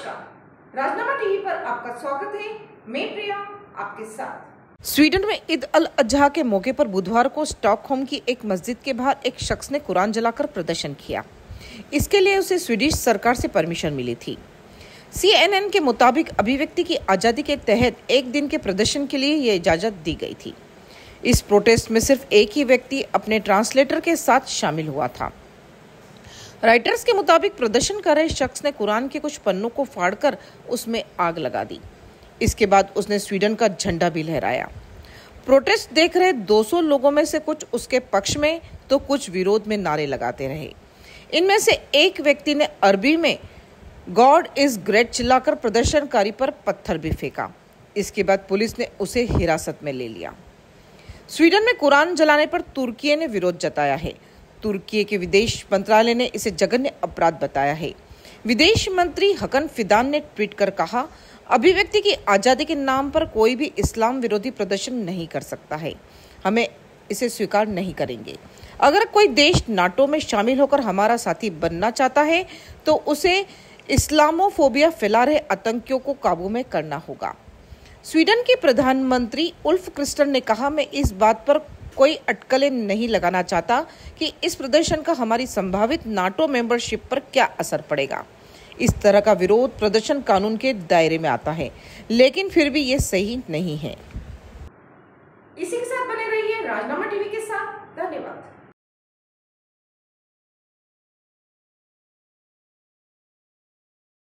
नमस्कार। राजनामा टीवी पर आपका स्वागत है। मैं प्रिया, आपके साथ। स्वीडन में ईद अल अजहा के मौके पर बुधवार को स्टॉकहोम की एक मस्जिद के बाहर एक शख्स ने कुरान जलाकर प्रदर्शन किया। इसके लिए उसे स्वीडिश सरकार से परमिशन मिली थी। सीएनएन के मुताबिक अभिव्यक्ति की आज़ादी के तहत एक दिन के प्रदर्शन के लिए यह इजाज़त दी गई थी। इस प्रोटेस्ट में सिर्फ़ एक ही व्यक्ति अपने ट्रांसलेटर के साथ शामिल हुआ था। राइटर्स के मुताबिक प्रदर्शन कर रहे शख्स ने कुरान के कुछ पन्नों को फाड़कर उसमें आग लगा दी। इसके बाद उसने स्वीडन का झंडा भी लहराया। प्रोटेस्ट देख रहे 200 लोगों में से कुछ उसके पक्ष में तो कुछ विरोध में नारे लगाते रहे। इनमें से एक व्यक्ति ने अरबी में, गॉड इज़ ग्रेट चिल्लाकर प्रदर्शनकारी पर पत्थर भी फेंका। इसके बाद पुलिस ने उसे हिरासत में ले लिया। स्वीडन में कुरान जलाने पर तुर्की ने विरोध जताया है। तुर्की के विदेश मंत्रालय ने इसे जघन्य अपराध बताया है। विदेश मंत्री हकन फिदान ने ट्वीट कर कहा, अभिव्यक्ति की आज़ादी के नाम पर कोई भी इस्लाम विरोधी प्रदर्शन नहीं कर सकता है। हमें इसे स्वीकार नहीं करेंगे। अगर कोई देश नाटो में शामिल होकर हमारा साथी बनना चाहता है तो उसे इस्लामोफोबिया फैला रहे आतंकियों को काबू में करना होगा। स्वीडन के प्रधानमंत्री उल्फ क्रिस्टन ने कहा, मैं इस बात पर कोई अटकलें नहीं लगाना चाहता कि इस प्रदर्शन का हमारी संभावित नाटो मेंबरशिप पर क्या असर पड़ेगा। इस तरह का विरोध प्रदर्शन कानून के दायरे में आता है, लेकिन फिर भी ये सही नहीं है।